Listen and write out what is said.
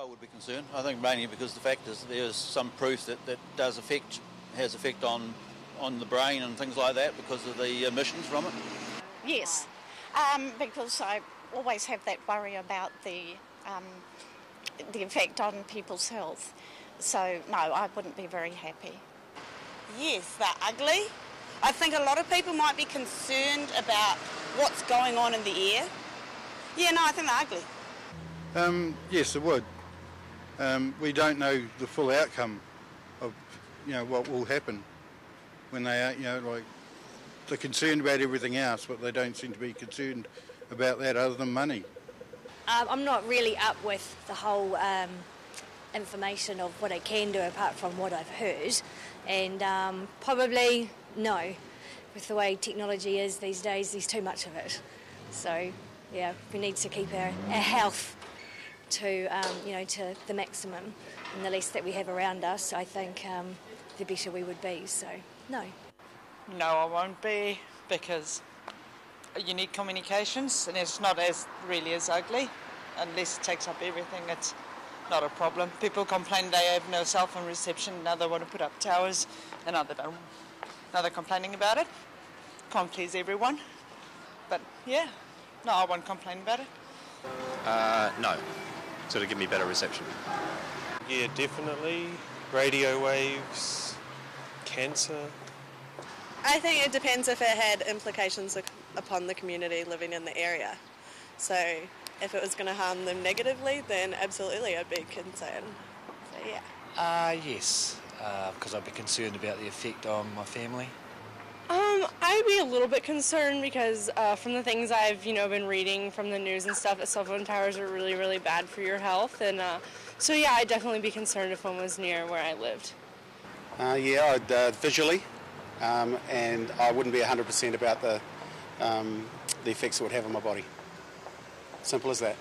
I would be concerned. I think mainly because the fact is there's some proof that that does affect, has effect on on the brain and things like that because of the emissions from it. Yes, um, because I always have that worry about the um, the effect on people's health. So no, I wouldn't be very happy. Yes, they're ugly. I think a lot of people might be concerned about what's going on in the air. Yeah, no, I think they're ugly. Um, yes, it would. Um, we don't know the full outcome of, you know, what will happen when they are, you know, like they're concerned about everything else, but they don't seem to be concerned about that other than money. Um, I'm not really up with the whole um, information of what I can do apart from what I've heard, and um, probably no. With the way technology is these days, there's too much of it. So, yeah, we need to keep our, our health to um, you know to the maximum, and the less that we have around us, I think um, the better we would be. So, no. No, I won't be because you need communications, and it's not as really as ugly unless it takes up everything. It's not a problem. People complain they have no cell phone reception. Now they want to put up towers, and now they don't. Now they're complaining about it. Can't please everyone, but yeah, no, I won't complain about it. Uh, no. Sort of give me better reception. Yeah, definitely. Radio waves, cancer. I think it depends if it had implications upon the community living in the area. So if it was going to harm them negatively, then absolutely I'd be concerned. So yeah. Uh, yes, because I'd be concerned about the effect on my family. Um, I'd be a little bit concerned because uh, from the things I've you know been reading from the news and stuff, that cell phone towers are really really bad for your health, and uh, so yeah, I'd definitely be concerned if one was near where I lived. Uh, yeah, I'd, uh, visually, um, and I wouldn't be 100% about the um, the effects it would have on my body. Simple as that.